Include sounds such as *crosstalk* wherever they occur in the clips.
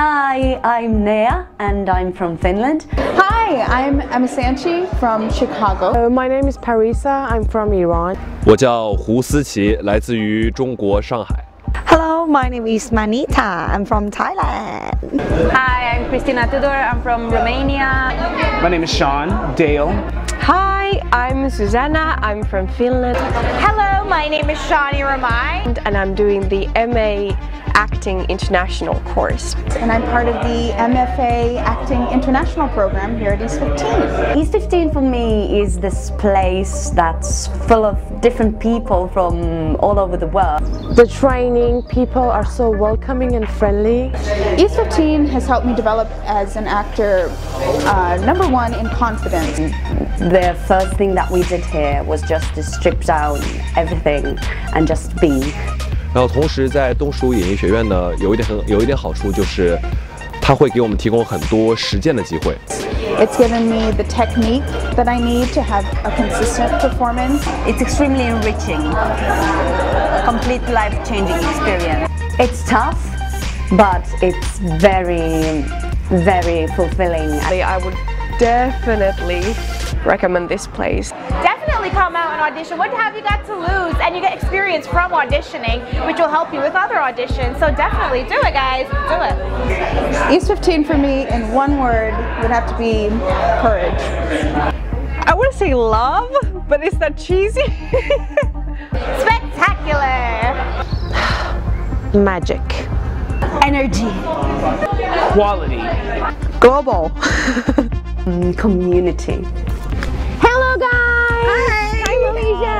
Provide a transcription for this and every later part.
Hi, I'm Nea and I'm from Finland. Hi, I'm Emma Sanchi from Chicago. Uh, my name is Parisa, I'm from Iran. 我叫胡思琪，来自于中国上海。 Hello, my name is Manita. I'm from Thailand. Hi, I'm Christina Tudor. I'm from Romania. My name is Sean Dale. Hi, I'm Susanna, I'm from Finland. Hello, my name is Shani Ramai. And I'm doing the MA Acting International course. And I'm part of the MFA Acting International program here at East 15. East 15 for me is this place that's full of different people from all over the world. The training, people are so welcoming and friendly. East 15 has helped me develop as an actor, uh, number one, in confidence. The first thing that we did here was just to strip down everything and just be. 然后同时在东蜀演艺学院呢，有一点很有一点好处就是，它会给我们提供很多实践的机会。It's given me the technique that I need to have a consistent performance. It's extremely enriching, complete life-changing experience. It's tough, but it's very, very fulfilling. I would definitely recommend this place. Definitely come out and audition. What have you got to lose? And you get experience from auditioning, which will help you with other auditions. So definitely do it, guys. Do it. East 15 for me, in one word, would have to be courage. I would say love, but is that cheesy? *laughs* Spectacular. *sighs* Magic. Energy, Quality. Global. *laughs* mm, community. Hello, guys. Hi, Malaysia.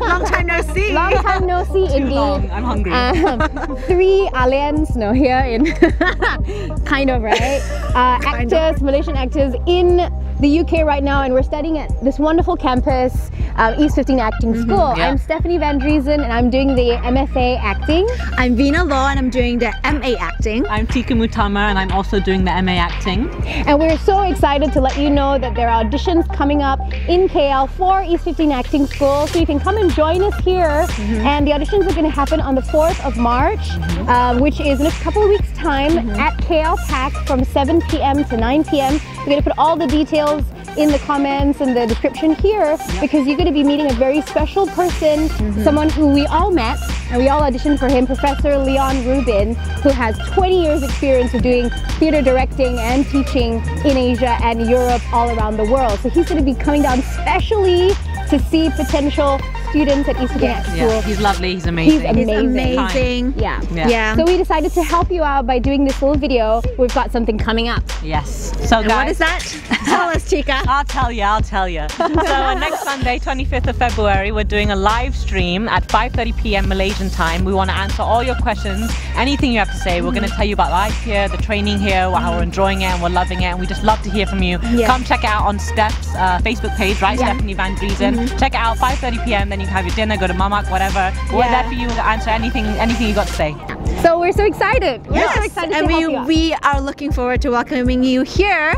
Long time no see. Long time no see, indeed. I'm hungry. Um, three aliens, no, here in *laughs* kind of right. Uh, actors, Malaysian actors in the UK right now, and we're studying at this wonderful campus, um, East 15 Acting School. yeah. I'm Stephanie Van Driesen, and I'm doing the MFA Acting. I'm Vinna Law and I'm doing the MA acting. I'm Tika M'utamir and I'm also doing the MA acting. And we're so excited to let you know that there are auditions coming up in KL for East 15 Acting School. So you can come and join us here. And the auditions are going to happen on the 4th of March, um, which is in a couple of weeks' time at KL Pack from 7 p.m. to 9 p.m. We're going to put all the details in the comments and the description here because you're going to be meeting a very special person, mm-hmm. someone who we all met and we all auditioned for him, Professor Leon Rubin, who has 20 years experience of doing theater directing and teaching in Asia and Europe all around the world. So he's going to be coming down specially to see potential students at East Act School. Yeah, he's lovely, he's amazing. He's He's amazing. amazing. Yeah. Yeah. Yeah. So we decided to help you out by doing this little video. We've got something coming up. Yes. So and guys, what is that? Tell us, Chica. *laughs* I'll tell you, I'll tell you. So uh, *laughs* next Sunday, 25th of February, we're doing a live stream at 5.30 p.m. Malaysian time. We want to answer all your questions, anything you have to say. We're going to tell you about life here, the training here, how we're enjoying it and we're loving it. And we just love to hear from you. Yeah. Come check it out on Steph's uh, Facebook page, right? Stephanie Van Driesen. Check it out, 5.30 p.m Then you can have your dinner, go to Mamak, whatever. We're Yeah. there for you to answer anything, anything you got to say. So we're so excited. We're so Yes, excited and to we help you out. we are looking forward to welcoming you here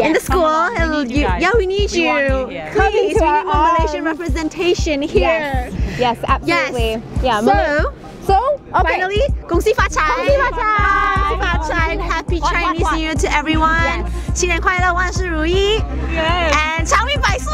in the school. Come along, we And need you guys. yeah, we need We you. want you here. Come Please, into we our need more Malaysian arms. representation here. Yes, yes, absolutely. Yeah. Malay- So, so okay. finally, 恭喜发财！恭喜发财！恭喜发财！And Happy Chinese New Year to everyone！新年快乐，万事如意！And 长命百岁！